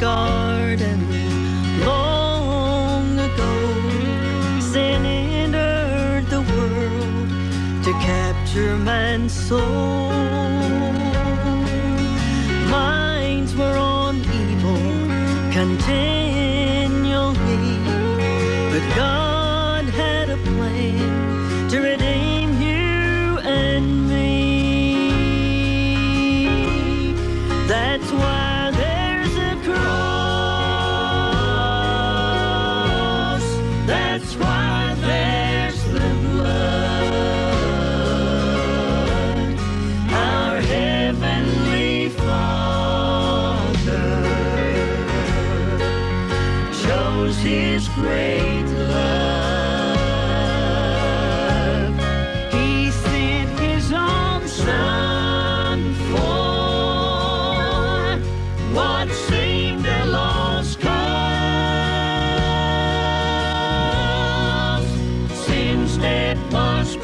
garden long ago. Sin entered the world to capture man's soul. Minds were on evil, content. shows his great love. He sent his own son for what seemed a lost cause. Since that was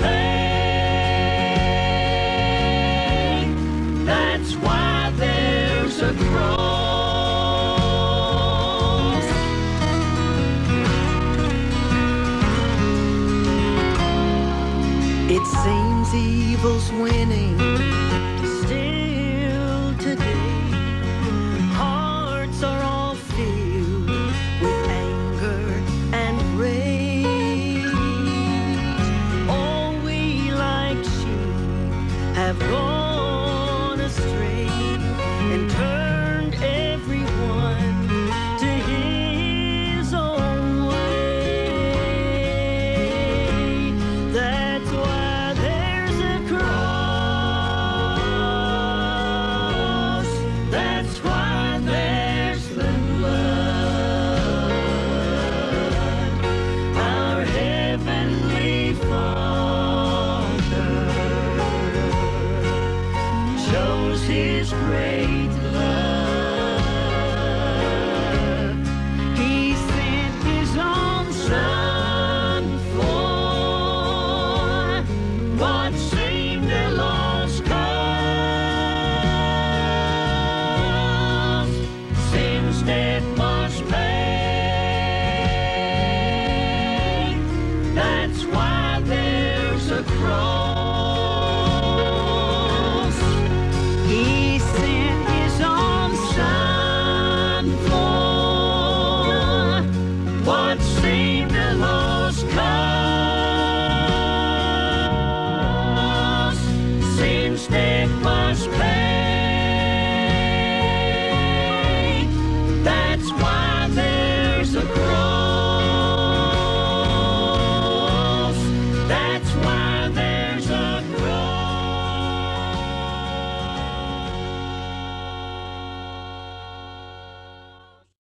evil's winning. grace.